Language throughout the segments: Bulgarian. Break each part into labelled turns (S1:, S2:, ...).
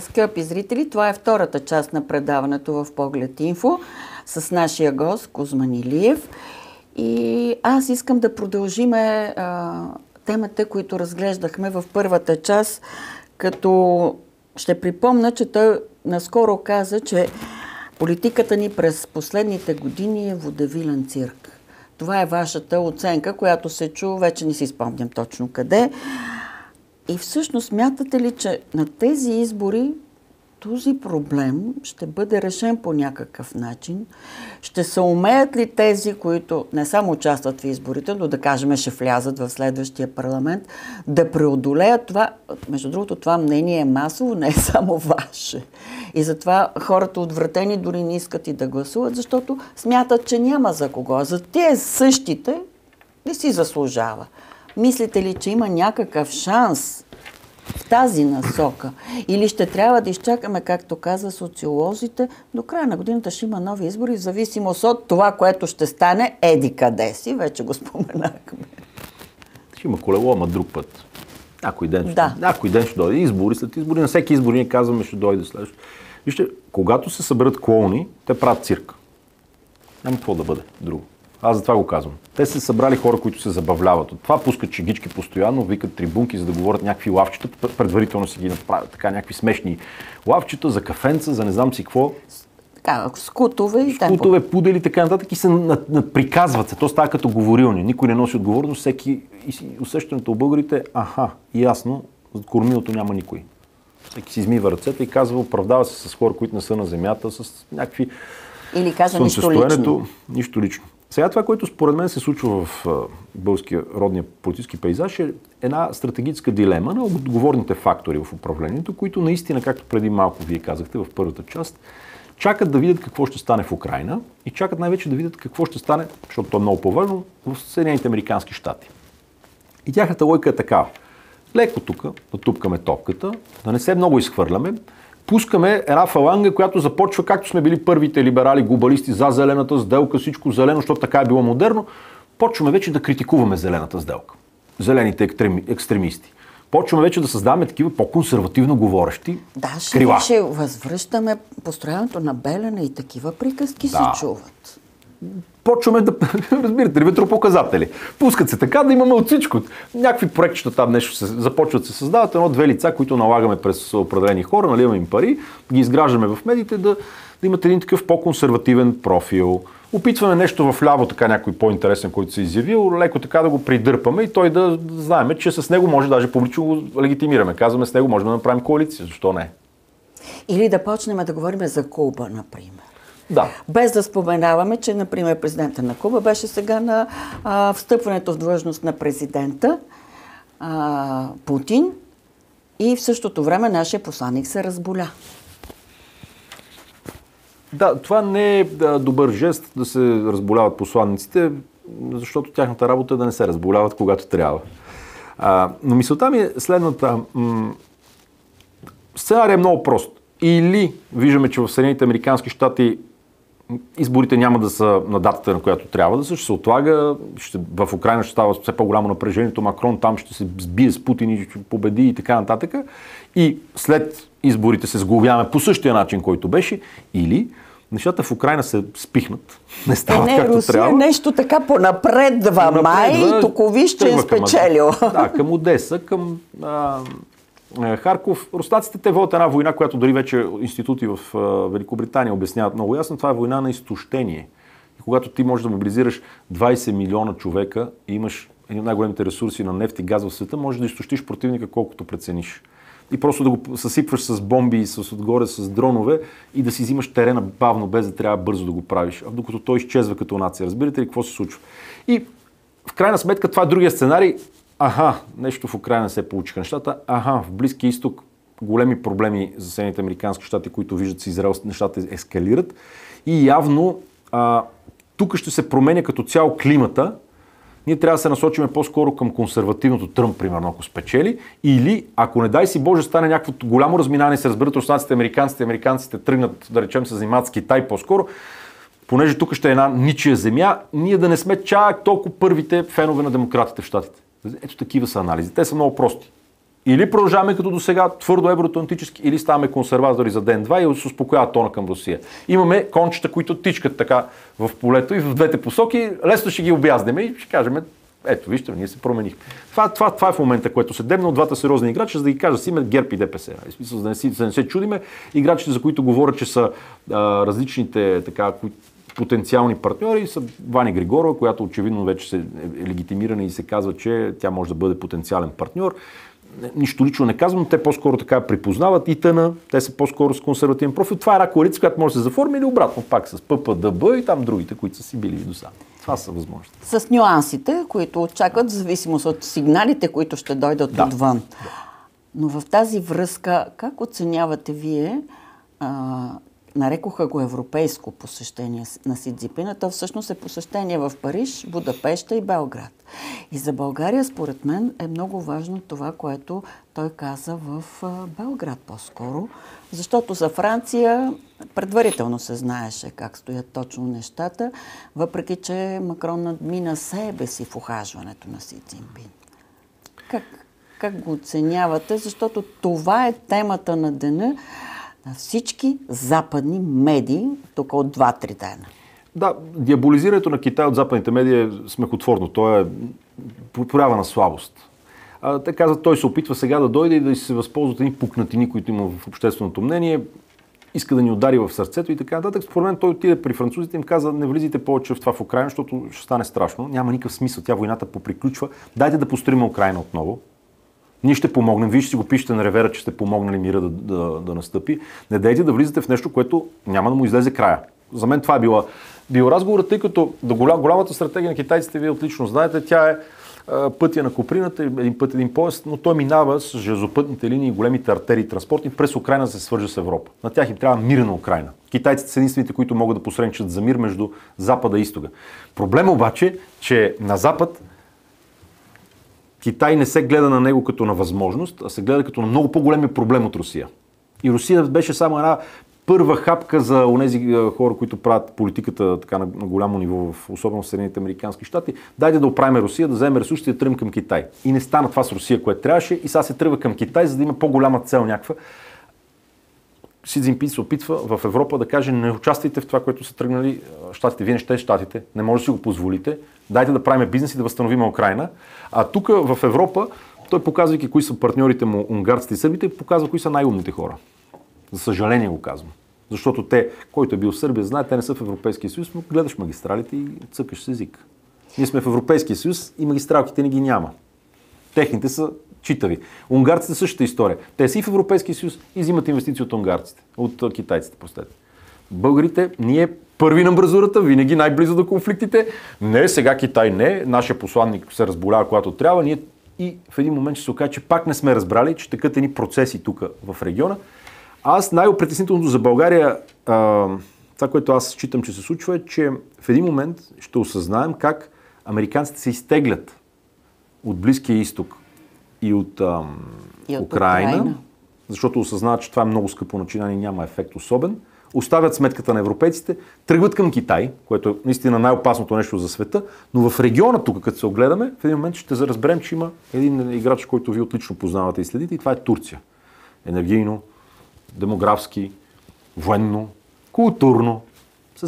S1: Скъпи зрители, това е втората част на предаването в Поглед Инфо с нашия гост Кузман Илиев. И аз искам да продължиме а, темата, които разглеждахме в първата част, като ще припомна, че той наскоро каза, че политиката ни през последните години е водевилен цирк. Това е вашата оценка, която се чу, вече не си спомням точно къде. И всъщност смятате ли, че на тези избори този проблем ще бъде решен по някакъв начин? Ще се умеят ли тези, които не само участват в изборите, но да кажем ще влязат в следващия парламент, да преодолеят това? Между другото, това мнение е масово, не е само ваше. И затова хората отвратени дори не искат и да гласуват, защото смятат, че няма за кого. За тези същите не си заслужава. Мислите ли, че има някакъв шанс в тази насока? Или ще трябва да изчакаме, както казва социолозите, до края на годината ще има нови избори, в зависимост от това, което ще стане еди къде си, вече го споменахме.
S2: Ще има колело, ама друг път. Някой ден, ще,
S1: Да.
S2: някой ден ще дойде. Избори след избори. На всеки избори ние казваме, ще дойде следващ. Вижте, когато се съберат клоуни, те правят цирк. Няма какво да бъде друго. Аз за това го казвам. Те са събрали хора, които се забавляват. От това пускат чегички постоянно, викат трибунки, за да говорят някакви лавчета. Предварително си ги направят така, някакви смешни лавчета за кафенца, за не знам си какво.
S1: Така, скутове и темпо.
S2: Кутове, пудели и така нататък и се над, надприказват се. То става като говорилни. Никой не носи отговорност. Всеки и усещането у българите аха, ясно, зад кормилото няма никой. Всеки си измива ръцете и казва, оправдава се с хора, които не са на земята, с някакви
S1: Или казва нищо лично.
S2: нищо лично. Сега това, което според мен се случва в българския родния политически пейзаж е една стратегическа дилема на отговорните фактори в управлението, които наистина, както преди малко вие казахте в първата част, чакат да видят какво ще стане в Украина и чакат най-вече да видят какво ще стане, защото то е много по-важно, в Съединените Американски щати. И тяхната лойка е такава. Леко тук, да тупкаме топката, да не се много изхвърляме, пускаме една фаланга, която започва, както сме били първите либерали, глобалисти за зелената сделка, всичко зелено, защото така е било модерно, почваме вече да критикуваме зелената сделка. Зелените екстреми, екстремисти. Почваме вече да създаваме такива по-консервативно говорещи
S1: Да, ще,
S2: крила.
S1: ще възвръщаме построяването на Белене и такива приказки
S2: Да.
S1: се чуват.
S2: Почваме да, разбирате ли, ветропоказатели. Пускат се така да имаме от всичко. Някакви проектчета там нещо се, започват се създават, едно-две лица, които налагаме през определени хора, наливаме им пари, ги изграждаме в медиите, да, да имат един такъв по-консервативен профил. Опитваме нещо в ляво, така някой по-интересен, който се е изявил, леко така да го придърпаме и той да знаем, че с него може даже публично го легитимираме. Казваме с него можем да направим коалиция. Защо не?
S1: Или да почнем да говорим за Куба, например.
S2: Да.
S1: Без да споменаваме, че, например, президента на Куба беше сега на а, встъпването в длъжност на президента а, Путин и в същото време нашия посланник се разболя.
S2: Да, това не е добър жест да се разболяват посланниците, защото тяхната работа е да не се разболяват, когато трябва. А, но мисълта ми е следната. М- сценарий е много прост. Или виждаме, че в Съединените Американски щати изборите няма да са на датата, на която трябва да са, ще се отлага, ще, в Украина ще става все по-голямо напрежението, Макрон там ще се сбие с Путин и ще победи и така нататък. И след изборите се сглобяваме по същия начин, който беше, или нещата в Украина се спихнат, не стават
S1: не,
S2: както
S1: Русия
S2: трябва.
S1: нещо така понапредва, май
S2: Напредва,
S1: и Токовище е
S2: тръгва към-
S1: спечелил.
S2: Да, към Одеса, към а, Харков. Руснаците те водят една война, която дори вече институти в а, Великобритания обясняват много ясно. Това е война на изтощение. И когато ти можеш да мобилизираш 20 милиона човека и имаш един от най-големите ресурси на нефт и газ в света, можеш да изтощиш противника колкото прецениш. И просто да го съсипваш с бомби и с отгоре с дронове и да си взимаш терена бавно, без да трябва бързо да го правиш. А докато той изчезва като нация. Разбирате ли какво се случва? И в крайна сметка това е другия сценарий. Аха, нещо в Украина се получиха нещата. Аха, в Близкия изток големи проблеми за Съединените Американски щати, които виждат с Израел, нещата ескалират. И явно а, тук ще се променя като цяло климата. Ние трябва да се насочиме по-скоро към консервативното Тръмп, примерно, ако спечели. Или, ако не дай си Боже, стане някакво голямо разминание, се разберат руснаците, американците, американците тръгнат, да речем, се занимават с Китай по-скоро, понеже тук ще е една ничия земя, ние да не сме чак толкова първите фенове на демократите в щатите. Ето такива са анализи. Те са много прости. Или продължаваме като до сега твърдо евроатлантически, или ставаме консерватори за ден-два и се успокоява тона към Русия. Имаме кончета, които тичкат така в полето и в двете посоки. Лесно ще ги обяздеме и ще кажем, ето, вижте, ние се променихме. Това, това, това е в момента, което се дебна от двата сериозни играчи, за да ги кажа си имат ГЕРБ и ДПС. В смисъл, за да не, се чудиме, играчите, за които говорят, че са а, различните така, кои, потенциални партньори са Вани Григорова, която очевидно вече се е легитимирана и се казва, че тя може да бъде потенциален партньор нищо лично не казвам, те по-скоро така припознават и тъна, те са по-скоро с консервативен профил. Това е една коалиция, която може да се заформи или обратно, пак с ППДБ и там другите, които са си били до сега. Това са възможности.
S1: С нюансите, които очакват, в зависимост от сигналите, които ще дойдат да. отвън. Да. Но в тази връзка, как оценявате вие а, нарекоха го европейско посещение на Си Цзипина. То всъщност е посещение в Париж, Будапеща и Белград. И за България, според мен, е много важно това, което той каза в Белград по-скоро, защото за Франция предварително се знаеше как стоят точно нещата, въпреки че Макрон надмина себе си в ухажването на Си Цзинпин. Как, как го оценявате? Защото това е темата на деня на всички западни медии тук от 2-3 дена.
S2: Да, диаболизирането на Китай от западните медии е смехотворно. То е проява на слабост. А, те казват, той се опитва сега да дойде и да се възползва от едни пукнатини, които има в общественото мнение. Иска да ни удари в сърцето и така нататък. Според мен той отиде при французите и им каза, не влизайте повече в това в Украина, защото ще стане страшно. Няма никакъв смисъл. Тя войната поприключва. Дайте да построим Украина отново. Ние ще помогнем. Вие ще си го пишете на ревера, че сте помогнали мира да, да, да настъпи. Не дайте да влизате в нещо, което няма да му излезе края. За мен това е била, бил разговорът, тъй като до голям, голямата стратегия на китайците, вие отлично знаете, тя е пътя на Коприната, един път един поезд, но той минава с железопътните линии и големите артерии транспортни през Украина се свържа с Европа. На тях им трябва мирна Украина. Китайците са единствените, които могат да посредничат за мир между Запада и Изтога. Проблем обаче, че на Запад Китай не се гледа на него като на възможност, а се гледа като на много по-големи проблем от Русия. И Русия беше само една първа хапка за онези хора, които правят политиката така на, на голямо ниво, в, особено в Съединените Американски щати. Дайде да оправим Русия, да вземе ресурсите и да тръгнем към Китай. И не стана това с Русия, което трябваше, и сега се тръгва към Китай, за да има по-голяма цел някаква. Си Цзинпин се опитва в Европа да каже, не участвайте в това, което са тръгнали щатите. Вие не ще щатите, не може да си го позволите. Дайте да правим бизнес и да възстановим Украина. А тук в Европа, той показвайки кои са партньорите му, унгарците и сърбите, показва кои са най-умните хора. За съжаление го казвам. Защото те, който е бил в Сърбия, знае, те не са в Европейския съюз, но гледаш магистралите и цъкаш с език. Ние сме в Европейския съюз и магистралките не ги няма. Техните са читави. Унгарците същата история. Те са и в Европейския съюз и взимат инвестиции от унгарците, от китайците, простете. Българите, ние първи на бразурата, винаги най-близо до конфликтите. Не, сега Китай не, нашия посланник се разболява, когато трябва. Ние и в един момент ще се окаже, че пак не сме разбрали, че такът едни процеси тук в региона. Аз най-опритеснителното за България, а, това, което аз считам, че се случва, е, че в един момент ще осъзнаем как американците се изтеглят от Близкия изток и от, а, и от Украина, Украина, защото осъзнават, че това е много скъпо начинание няма ефект особен оставят сметката на европейците, тръгват към Китай, което е наистина най-опасното нещо за света, но в региона тук, като се огледаме, в един момент ще разберем, че има един играч, който вие отлично познавате и следите, и това е Турция. Енергийно, демографски, военно, културно,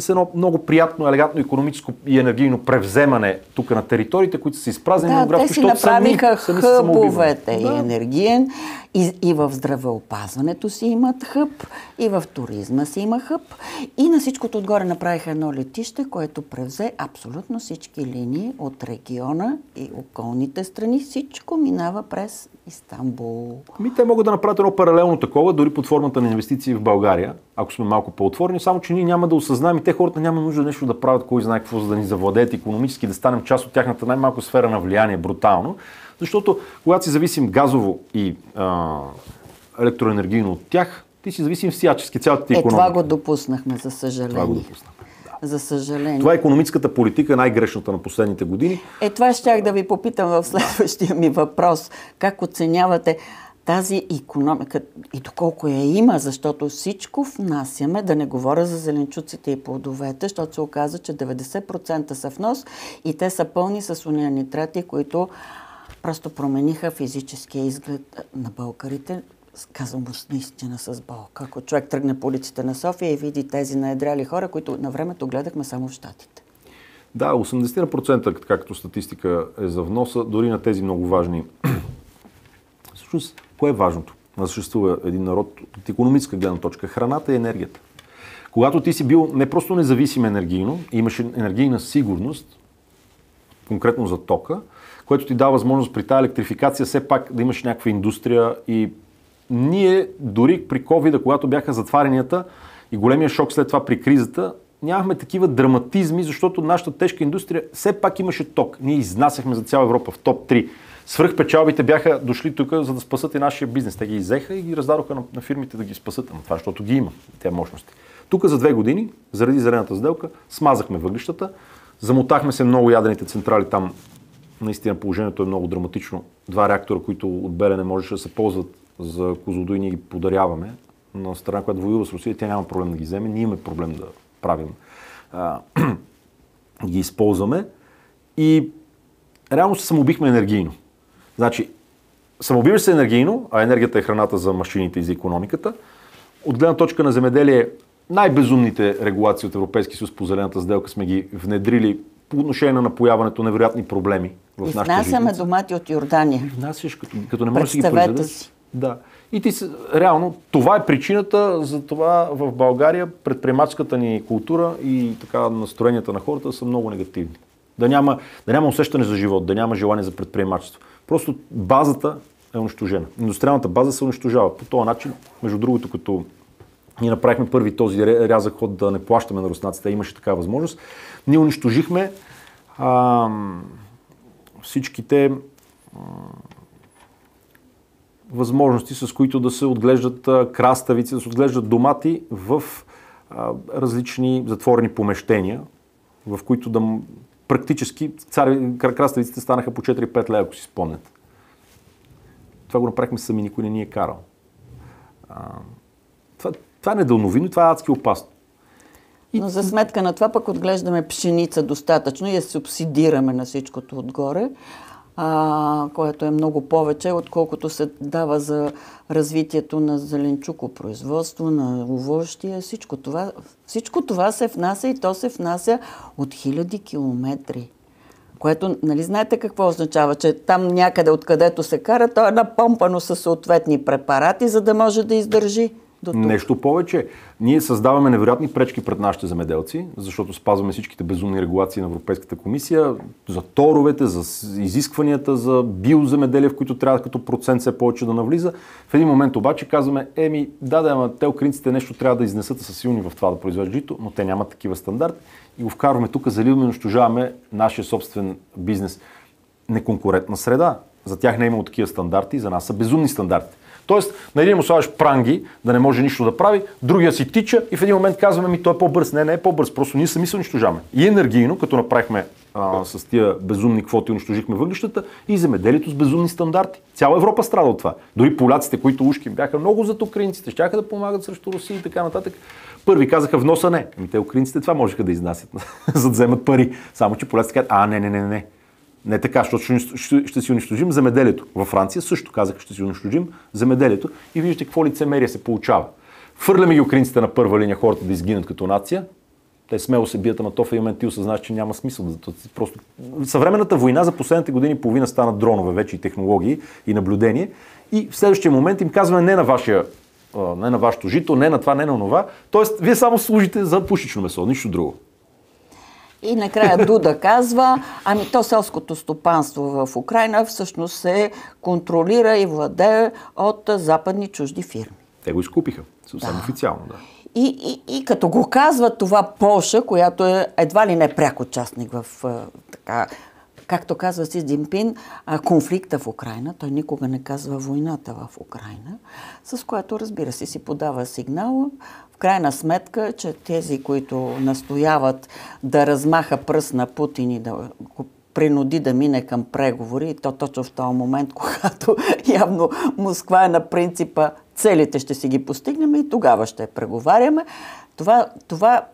S2: с едно много приятно, елегантно економическо и енергийно превземане тук на териториите, които са изпразнени
S1: да, те си направиха сами, хъбовете сами и енергиен, и, и в здравеопазването си имат хъб, и в туризма си има хъб, и на всичкото отгоре направиха едно летище, което превзе абсолютно всички линии от региона и околните страни. Всичко минава през Истанбул.
S2: Ми, те могат да направят едно паралелно такова, дори под формата на инвестиции в България, ако сме малко по-отворени, само че ние няма да осъзнаем и те хората няма нужда нещо да правят, кой знае какво, за да ни завладеят економически, да станем част от тяхната най-малко сфера на влияние, брутално. Защото когато си зависим газово и а, електроенергийно от тях, ти си зависим всячески, цялата ти
S1: е, това го допуснахме, за съжаление.
S2: Това го допуснахме.
S1: За съжаление.
S2: Това е економическата политика, най-грешната на последните години.
S1: Е, това щях да ви попитам в следващия ми въпрос. Как оценявате тази економика и доколко я има, защото всичко внасяме, да не говоря за зеленчуците и плодовете, защото се оказа, че 90% са внос и те са пълни с уния нитрати, които просто промениха физическия изглед на българите. Казвам го наистина с болка. Ако човек тръгне по улиците на София и види тези наедряли хора, които на времето гледахме само в Штатите.
S2: Да, 80% както статистика е за вноса, дори на тези много важни. Всъщност, кое е важното? Да съществува един народ от економическа гледна точка. Храната и енергията. Когато ти си бил не просто независим енергийно, имаш енергийна сигурност, конкретно за тока, което ти дава възможност при тази електрификация все пак да имаш някаква индустрия и ние дори при covid когато бяха затварянията и големия шок след това при кризата, нямахме такива драматизми, защото нашата тежка индустрия все пак имаше ток. Ние изнасяхме за цяла Европа в топ 3. Свръхпечалбите бяха дошли тук, за да спасат и нашия бизнес. Те ги изеха и ги раздадоха на, на фирмите да ги спасат. Ама това, защото ги има, тези мощности. Тук за две години, заради зелената сделка, смазахме въглищата, замотахме се много ядрените централи там. Наистина положението е много драматично. Два реактора, които от Белене можеше да се ползват за Козлодуй, ние ги подаряваме на страна, която воюва с Русия, тя няма проблем да ги вземе, ние имаме проблем да правим. А, ги използваме и реално се самоубихме енергийно. Значи, самоубиваш се енергийно, а енергията е храната за машините и за економиката. От гледна точка на земеделие, най-безумните регулации от Европейски съюз по зелената сделка сме ги внедрили по отношение на напояването, невероятни проблеми в нашата
S1: жизнь. Внасяме домати от Йордания.
S2: Внасяш, като, като не можеш да ги произведеш. Да. И ти, реално, това е причината за това в България предприемаческата ни култура и така настроенията на хората са много негативни. Да няма, да няма усещане за живот, да няма желание за предприемачество. Просто базата е унищожена. Индустриалната база се унищожава. По този начин, между другото, като ние направихме първи този рязък ход да не плащаме на руснаците, имаше така възможност, ние унищожихме а, всичките а, възможности, с които да се отглеждат краставици, да се отглеждат домати в а, различни затворени помещения, в които да практически цари, краставиците станаха по 4-5 лева, ако си спомнят. Това го направихме сами, никой не ни е карал. Това, е недълновидно това е адски опасно.
S1: И... Но за сметка на това пък отглеждаме пшеница достатъчно и я субсидираме на всичкото отгоре а, което е много повече, отколкото се дава за развитието на зеленчукопроизводство, на овощия. Всичко това, всичко това се внася и то се внася от хиляди километри. Което, нали знаете какво означава? Че там някъде откъдето се кара, то е напомпано със съответни препарати, за да може да издържи
S2: до тук. Нещо повече. Ние създаваме невероятни пречки пред нашите земеделци, защото спазваме всичките безумни регулации на Европейската комисия за торовете, за изискванията за биоземеделие, в които трябва като процент все повече да навлиза. В един момент обаче казваме, еми, да, да, ама те украинците нещо трябва да изнесат са силни в това да произвеждат жито, но те нямат такива стандарти и го вкарваме тук, заливаме и унищожаваме нашия собствен бизнес. Неконкурентна среда. За тях не е имало такива стандарти, за нас са безумни стандарти. Тоест, на един му слагаш пранги, да не може нищо да прави, другия си тича и в един момент казваме ми, той е по-бърз. Не, не е по-бърз, просто ние сами се унищожаваме. И енергийно, като направихме а, с тия безумни квоти, унищожихме въглищата, и земеделието с безумни стандарти. Цяла Европа страда от това. Дори поляците, които ушки бяха много зад украинците, щяха да помагат срещу Русия и така нататък. Първи казаха вноса не. Ами те украинците това можеха да изнасят, за да вземат пари. Само, че поляците казват, а, не, не, не, не. Не така, защото ще, ще, ще си унищожим земеделието. Във Франция също казаха, ще си унищожим земеделието и виждате какво лицемерие се получава. Фърляме ги украинците на първа линия, хората да изгинат като нация. Те смело се бият, ама то в един момент ти осъзнаш, че няма смисъл. Просто... Съвременната война за последните години и половина стана дронове вече и технологии и наблюдение. И в следващия момент им казваме не на вашия не на вашето жито, не на това, не на това. Тоест, вие само служите за пушечно месо, нищо друго.
S1: И накрая Дуда казва, ами то селското стопанство в Украина всъщност се контролира и владее от западни чужди фирми.
S2: Те го изкупиха, съвсем да. официално, да.
S1: И, и, и като го казва това Полша, която е едва ли не пряк участник в така, както казва Си Дзинпин, конфликта в Украина, той никога не казва войната в Украина, с което разбира се си подава сигнал в крайна сметка, че тези, които настояват да размаха пръст на Путин и да го принуди да мине към преговори, то точно в този момент, когато явно Москва е на принципа целите ще си ги постигнем и тогава ще преговаряме. Това, това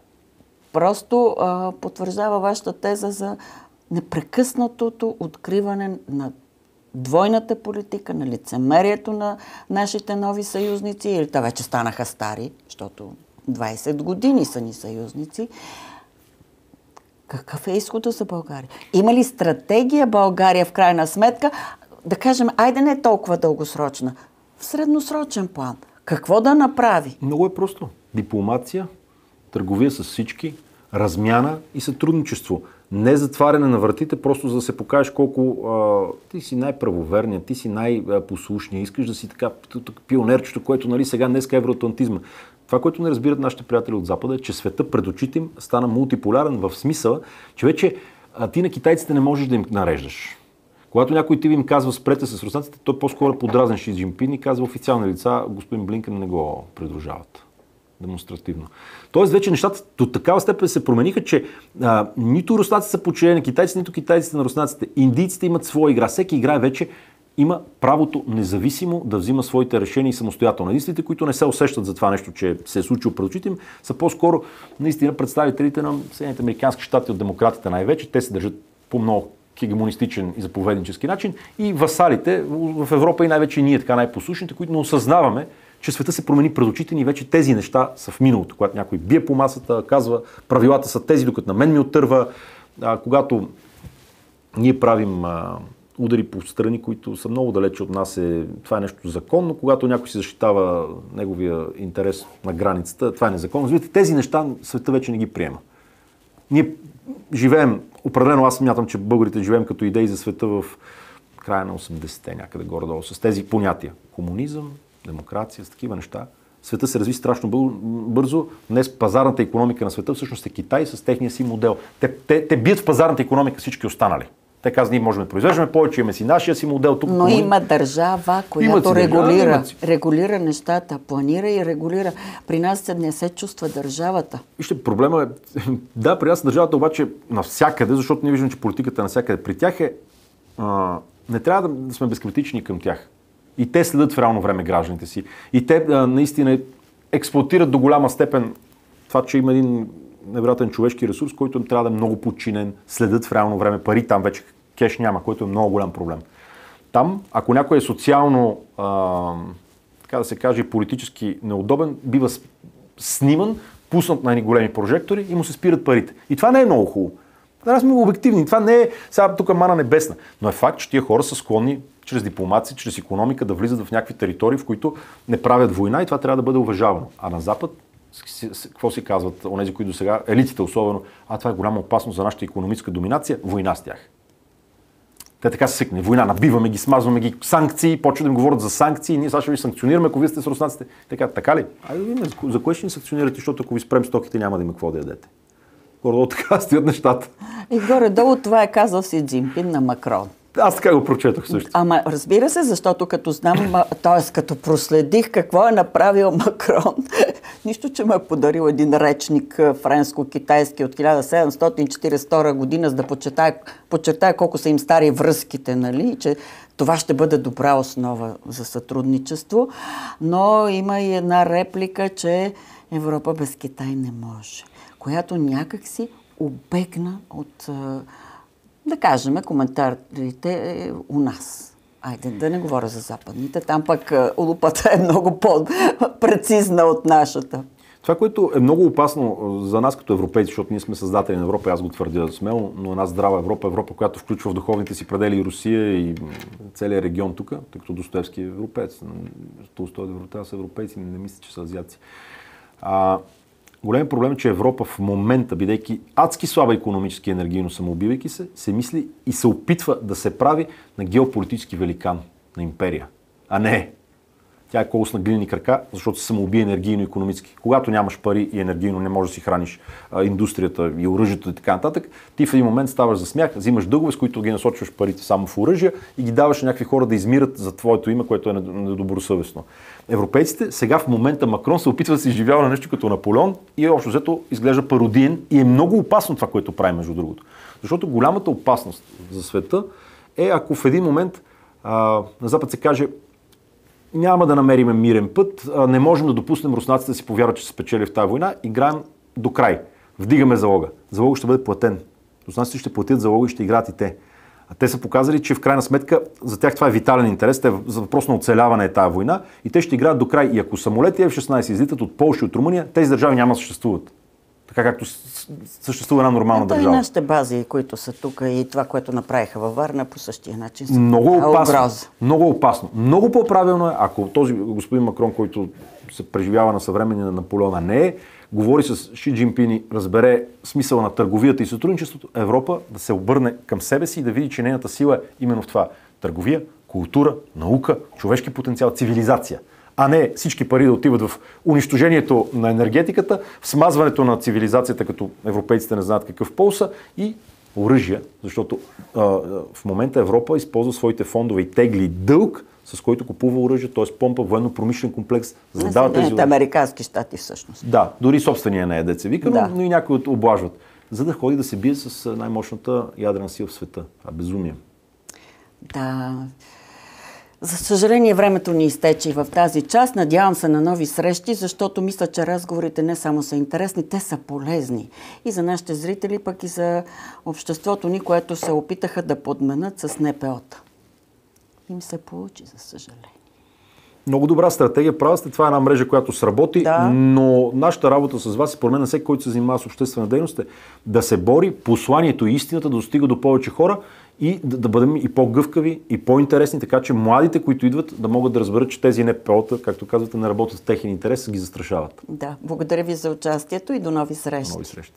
S1: просто а, потвърждава вашата теза за непрекъснатото откриване на двойната политика, на лицемерието на нашите нови съюзници, или те вече станаха стари, защото 20 години са ни съюзници. Какъв е изхода за България? Има ли стратегия България в крайна сметка, да кажем, айде не е толкова дългосрочна, в средносрочен план? Какво да направи?
S2: Много е просто. Дипломация, търговия с всички, размяна и сътрудничество. Не затваряне на вратите, просто за да се покажеш колко а, ти си най-правоверният, ти си най-послушният, искаш да си така пионерчето, което нали, сега днес е евроатлантизма. Това, което не разбират нашите приятели от Запада е, че света пред очите им стана мултиполярен в смисъла, че вече а, ти на китайците не можеш да им нареждаш. Когато някой ти им казва спрете с руснаците, той по-скоро подразнен Ши Джинпин и казва официални лица, господин Блинкен не го придружават демонстративно. Тоест вече нещата до такава степен се промениха, че а, нито руснаците са подчинени на китайците, нито китайците на руснаците. Индийците имат своя игра. Всеки играе вече има правото независимо да взима своите решения и самостоятелно. Единствените, които не се усещат за това нещо, че се е случило пред очите им, са по-скоро наистина представителите на Съединените Американски щати от демократите най-вече. Те се държат по много хегемонистичен и заповеднически начин и васалите в Европа и най-вече ние, така най-послушните, които не осъзнаваме, че света се промени пред очите ни, вече тези неща са в миналото. Когато някой бие по масата, казва, правилата са тези, докато на мен ми отърва. А, когато ние правим а, удари по страни, които са много далече от нас, е, това е нещо законно. Когато някой си защитава неговия интерес на границата, това е незаконно. Разбирате, тези неща света вече не ги приема. Ние живеем, определено аз смятам, че българите живеем като идеи за света в края на 80-те, някъде горе-долу, с тези понятия. Комунизъм, демокрация, с такива неща. Света се разви страшно бързо. Днес пазарната економика на света всъщност е Китай с техния си модел. Те, те, те бият в пазарната економика всички останали. Те казват, ние можем да произвеждаме повече, имаме си нашия си модел. Тук
S1: Но има държава, която регулира, държава, регулира нещата, планира и регулира. При нас не се чувства държавата.
S2: Вижте, проблема е, да, при нас държавата обаче навсякъде, защото ние виждаме, че политиката навсякъде при тях е, а, не трябва да сме безкритични към тях. И те следят в реално време гражданите си. И те а, наистина експлуатират до голяма степен това, че има един невероятен човешки ресурс, който трябва да е много подчинен, следят в реално време пари, там вече кеш няма, който е много голям проблем. Там, ако някой е социално, а, така да се каже, политически неудобен, бива сниман, пуснат на едни големи прожектори и му се спират парите. И това не е много хубаво. Да сме обективни. Това не е сега тук мана небесна. Но е факт, че тия хора са склонни чрез дипломация, чрез економика да влизат в някакви територии, в които не правят война и това трябва да бъде уважавано. А на Запад какво си казват онези, които до сега, елитите особено, а това е голяма опасност за нашата економическа доминация, война с тях. Те така се свикне. Война, набиваме ги, смазваме ги, санкции, почват да им говорят за санкции, ние сега ще ви санкционираме, ако вие сте с руснаците. Така, така ли? Айде за кое ще ни санкционирате, защото ако ви спрем стоките, няма да има какво да ядете. Горе-долу така стоят нещата.
S1: И горе-долу това е казал си Джимпин на Макрон.
S2: Аз така го прочетох също.
S1: Ама разбира се, защото като знам, т.е. като проследих какво е направил Макрон, нищо, че ме е подарил един речник френско-китайски от 1742 година, за да почетая, почетая колко са им стари връзките, нали, че това ще бъде добра основа за сътрудничество. Но има и една реплика, че Европа без Китай не може, която някакси обегна от да кажем, коментарите е у нас. Айде да не говоря за западните. Там пък улупата е много по-прецизна от нашата.
S2: Това, което е много опасно за нас като европейци, защото ние сме създатели на Европа, аз го твърдя смело, но една здрава Европа, Европа, която включва в духовните си предели и Русия и целият регион тук, тъй като Достоевски е европеец. Толстой е европейци, не мисля, че са азиаци. А, Голям проблем е, че Европа в момента, бидейки адски слаба економически и енергийно самоубивайки се, се мисли и се опитва да се прави на геополитически великан, на империя. А не тя е колос на глинени крака, защото се самоубие енергийно и економически. Когато нямаш пари и енергийно не можеш да си храниш а, индустрията и оръжието и така нататък, ти в един момент ставаш за смях, взимаш дългове, с които ги насочваш парите само в оръжия и ги даваш на някакви хора да измират за твоето име, което е недобросъвестно. Европейците сега в момента Макрон се опитва да се изживява на нещо като Наполеон и общо взето изглежда пародиен и е много опасно това, което прави между другото. Защото голямата опасност за света е ако в един момент а, на Запад се каже няма да намерим мирен път, не можем да допуснем руснаците да си повярват, че са спечели в тази война, играем до край. Вдигаме залога. Залога ще бъде платен. Руснаците ще платят залога и ще играят и те. А те са показали, че в крайна сметка за тях това е витален интерес. Те за въпрос на оцеляване е тази война и те ще играят до край. И ако самолети F-16 излитат от Полша и от Румъния, тези държави няма да съществуват. Така както съществува една нормална
S1: Ето
S2: държава.
S1: и нашите бази, които са тук и това, което направиха във Варна, по същия начин са
S2: Много опасно.
S1: угроза.
S2: Много опасно. Много по-правилно е, ако този господин Макрон, който се преживява на съвременния на Наполеона, не е, говори с Ши Джинпин и разбере смисъла на търговията и сътрудничеството, Европа да се обърне към себе си и да види, че нейната сила е именно в това. Търговия, култура, наука, човешки потенциал, цивилизация. А не всички пари да отиват в унищожението на енергетиката, в смазването на цивилизацията, като европейците не знаят какъв пол са и оръжия, защото а, в момента Европа използва своите фондове и тегли дълг, с който купува оръжие, т.е. помпа военно-промишлен комплекс, за да дава тези
S1: американски щати всъщност.
S2: Да, дори собствения не е деца вика,
S1: Да.
S2: но, но и някои от облажват. За да ходи да се бие с а, най-мощната ядрена сила в света. Е безумие.
S1: Да. За съжаление, времето ни изтече и в тази част. Надявам се на нови срещи, защото мисля, че разговорите не само са интересни, те са полезни. И за нашите зрители, пък и за обществото ни, което се опитаха да подменят с НПО-та. Им се получи, за съжаление.
S2: Много добра стратегия, права сте. Това е една мрежа, която сработи,
S1: Да.
S2: но нашата работа с вас и според мен на всеки, който се занимава с обществена дейност е да се бори посланието и истината да достига до повече хора и да, да бъдем и по-гъвкави, и по-интересни, така че младите, които идват, да могат да разберат, че тези НПО-та, както казвате, не работят в техен интерес, ги застрашават.
S1: Да, благодаря ви за участието и до нови срещи.
S2: Нови срещи.